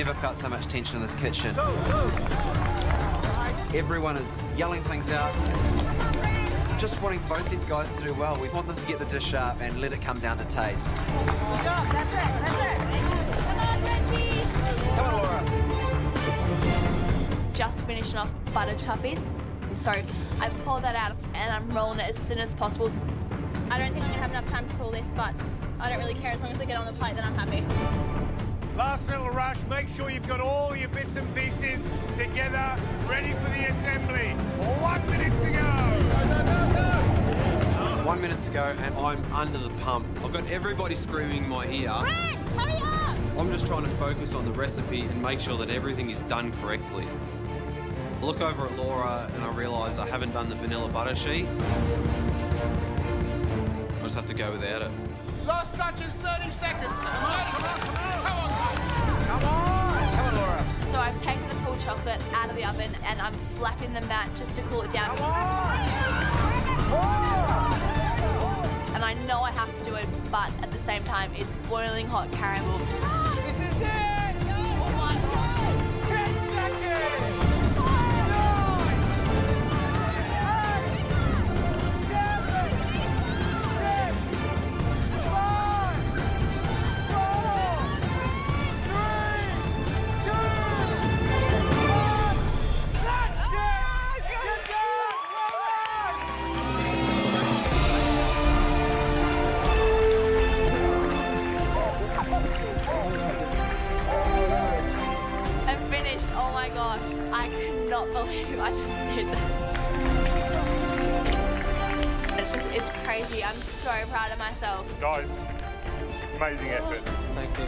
never felt so much tension in this kitchen. Everyone is yelling things out. Just wanting both these guys to do well. We want them to get the dish up and let it come down to taste. That's it, that's it. On, Laura. Just finishing off butter toffee. So I pour that out and I'm rolling it as soon as possible. I don't think I'm gonna have enough time to pull this, but I don't really care. As long as I get on the plate, then I'm happy. Last little rush, make sure you've got all your bits and pieces together, ready for the assembly. One minute to go. One minute to go and I'm under the pump. I've got everybody screaming in my ear. Brent, hurry up! I'm just trying to focus on the recipe and make sure that everything is done correctly. I look over at Laura and I realise I haven't done the vanilla butter sheet. I just have to go without it. Last touch is 30 seconds. Come on, come on, come on. Chocolate out of the oven and I'm flapping the mat just to cool it down. And I know I have to do it, but at the same time, it's boiling hot caramel. Cannot believe I just did that. It's just, it's crazy. I'm so proud of myself. Guys, amazing effort. Thank you.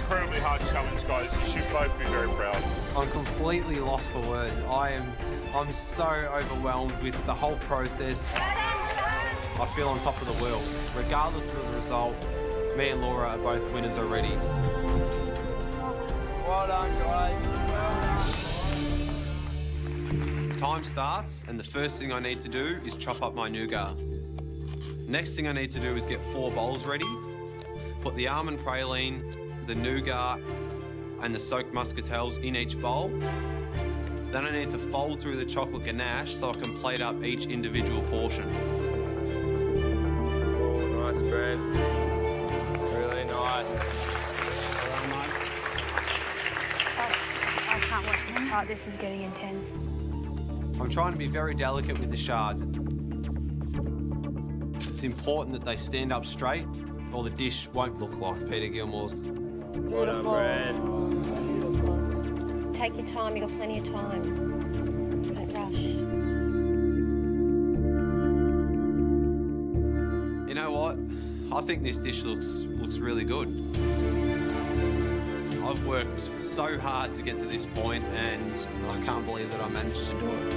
Incredibly hard challenge, guys. You should both be very proud. I'm completely lost for words. I am I'm so overwhelmed with the whole process. I feel on top of the world. Regardless of the result, me and Laura are both winners already. Well done, guys. Time starts, and the first thing I need to do is chop up my nougat. Next thing I need to do is get four bowls ready. Put the almond praline, the nougat, and the soaked muscatels in each bowl. Then I need to fold through the chocolate ganache so I can plate up each individual portion. Nice, Brent. Really nice. Oh, I can't watch this part. This is getting intense. I'm trying to be very delicate with the shards. It's important that they stand up straight or the dish won't look like Peter Gilmore's. Well done, Brent. Take your time. You've got plenty of time. Don't rush. You know what? I think this dish looks looks really good. I've worked so hard to get to this point and I can't believe that I managed to do it.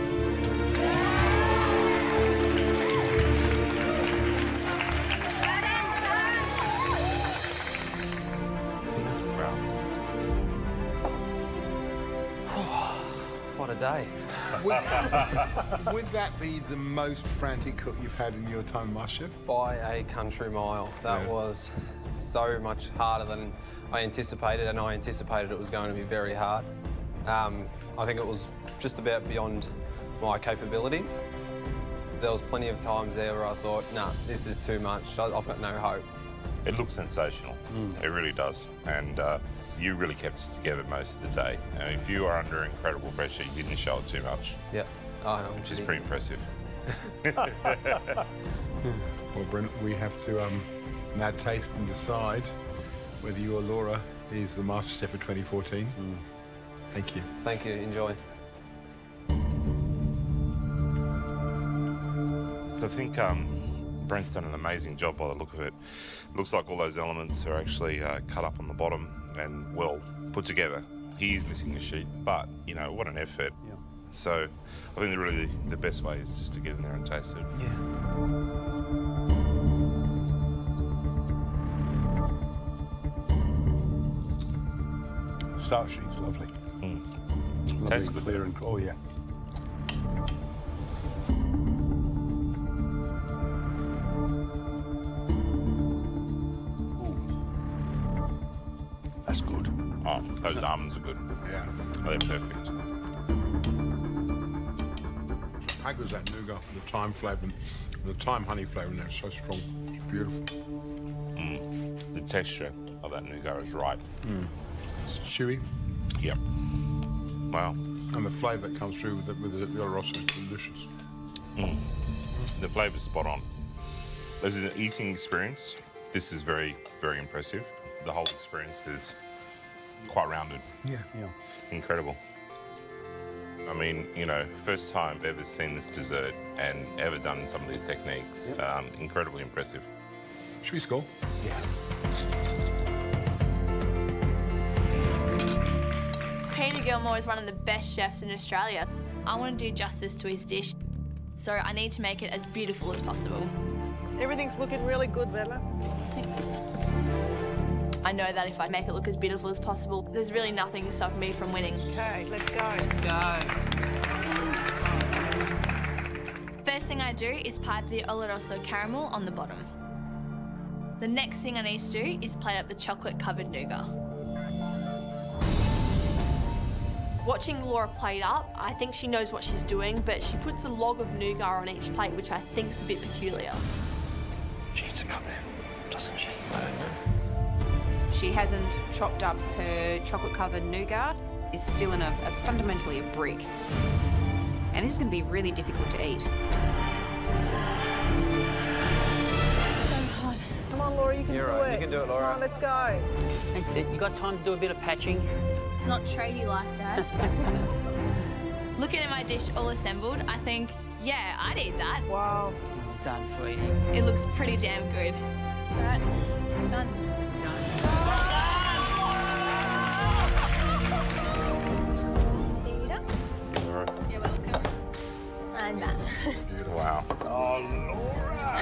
What a day. Would, would that be the most frantic cook you've had in your time, Master By a country mile. That Yeah. was so much harder than I anticipated, and I anticipated it was going to be very hard. Um, I think it was just about beyond my capabilities. There was plenty of times there where I thought, nah, this is too much. I- I've got no hope. It looks sensational. It really does. And uh, you really kept it together most of the day. And if you are under incredible pressure, you didn't show it too much, Yeah. Oh, no, which is pretty- pretty impressive. Well, Brent, we have to um, now taste and decide whether you or Laura is the Master Chef of 2014. Thank you. Thank you. Enjoy. I think um, Brent's done an amazing job by the look of it. Looks like all those elements are actually uh, cut up on the bottom and well put together. He is missing the sheet, but you know what an effort. Yeah. So I think the really the best way is just to get in there and taste it. Yeah. Start sheet's lovely. Hmm. Lovely, Tastes good. clear and oh yeah. Ooh. That's good. Oh, those almonds are good. Yeah. Oh, they're perfect. How good's that nougat? The thyme flavour, and- the thyme honey flavour in there is so strong. It's beautiful. Hmm. The texture of that nougat is right. Hmm. It's chewy, Yep. Wow. and the flavour that comes through with the, with the Oloroso is delicious. The flavour's spot on. As an eating experience, this is very, very impressive. The whole experience is quite rounded. Yeah. Yeah. Incredible. I mean, you know, first time I've ever seen this dessert and ever done some of these techniques. Um, incredibly impressive. Should we score? Yes. Peter Gilmore is one of the best chefs in Australia. I want to do justice to his dish, so I need to make it as beautiful as possible. Everything's looking really good, Bella. Thanks. I know that if I make it look as beautiful as possible, there's really nothing to stop me from winning. Okay, let's go. let's go. First thing I do is pipe the Oloroso caramel on the bottom. The next thing I need to do is plate up the chocolate covered nougat. Watching Laura plate up, I think she knows what she's doing, but she puts a log of nougat on each plate, which I think's a bit peculiar. She needs to cut them, doesn't she? She hasn't chopped up her chocolate covered nougat. Is still in a, a fundamentally a brick. And this is going to be really difficult to eat. So hard. Come on, Laura, you can You're do right, it. you can do it, Laura. Come on, let's go. That's it. You got time to do a bit of patching. It's not tradie life, Dad. Looking at my dish all assembled, I think, yeah, I'd eat that. Wow. Well done, sweetie. It looks pretty damn good. All right, done. Peter, All right. you're welcome. And Matt. Wow. Oh, Laura!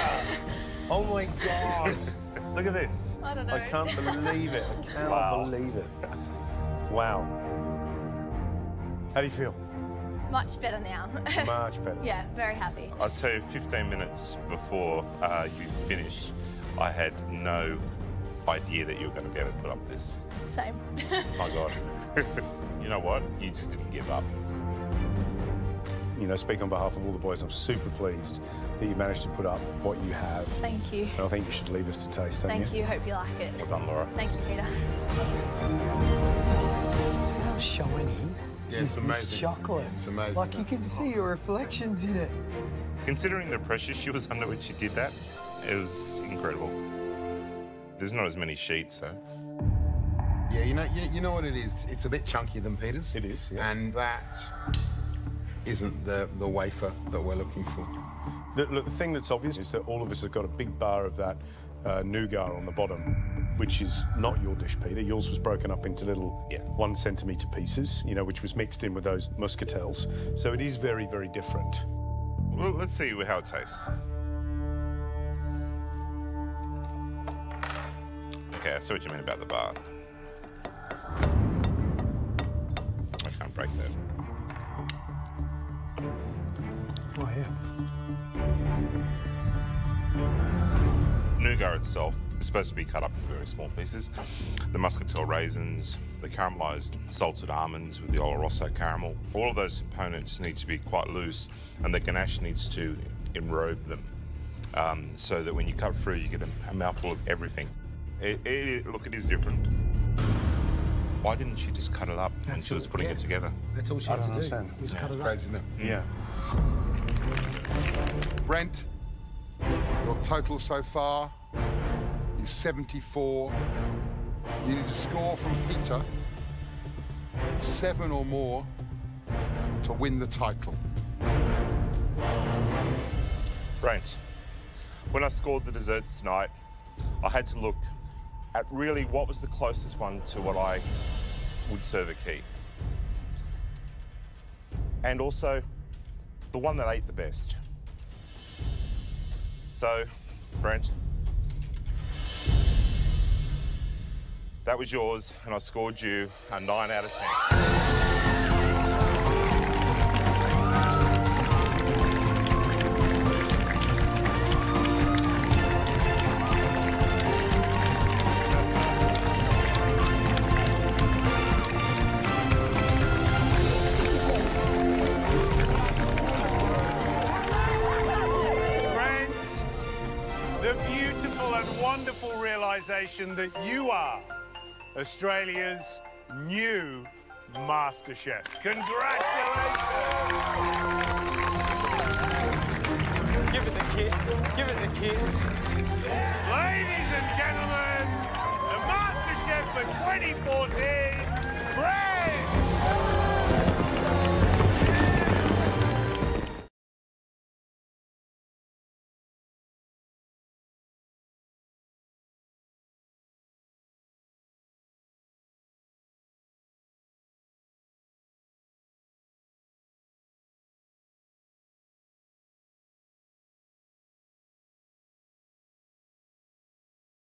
Oh my God! Look at this. I don't know. I can't believe it. I cannot Wow. believe it. Wow. How do you feel? Much better now. Much better. yeah, very happy. I'll tell you, 15 minutes before uh, you finish, I had no idea that you were going to be able to put up this. Same. My God. you know what? You just didn't give up. You know, speak on behalf of all the boys, I'm super pleased that you managed to put up what you have. Thank you. And I think you should leave us to taste, don't Thank you. Hope you like it. Well done, Laura. Thank you, Peter. How shiny Yeah, is it's this chocolate? It's amazing. Like you can see your reflections in it. Considering the pressure she was under when she did that, it was incredible. There's not as many sheets, so. Yeah, you know, you, you know what it is. It's a bit chunkier than Peter's. It is, yeah. and that isn't the the wafer that we're looking for. The, look, the thing that's obvious is that all of us have got a big bar of that uh, nougat on the bottom, which is not your dish, Peter. Yours was broken up into little Yeah. one centimetre pieces, you know, which was mixed in with those muscatels. So it is very, very different. Well, let's see how it tastes. Okay, I see what you mean about the bar. I can't break that. Oh, yeah. Nougat itself is supposed to be cut up in very small pieces. The muscatel raisins, the caramelised salted almonds with the Oloroso caramel, all of those components need to be quite loose and the ganache needs to enrobe them um, so that when you cut through you get a, a mouthful of everything. It, it, look, it is different. Why didn't she just cut it up when That's she was putting yeah. it together? That's all she I had to don't do. understand. Was cut it up. Crazy, isn't it? Yeah. Brent, your total so far is 74. You need a score from Peter, seven or more, to win the title. Brent, when I scored the desserts tonight, I had to look at really what was the closest one to what I would serve a Quay. And also, the one that ate the best. So, Brent, that was yours, and I scored you a 9 out of 10. Realization that you are Australia's new Master Chef. Congratulations! Give it the kiss. Give it the kiss. Ladies and gentlemen, the Master Chef for 2014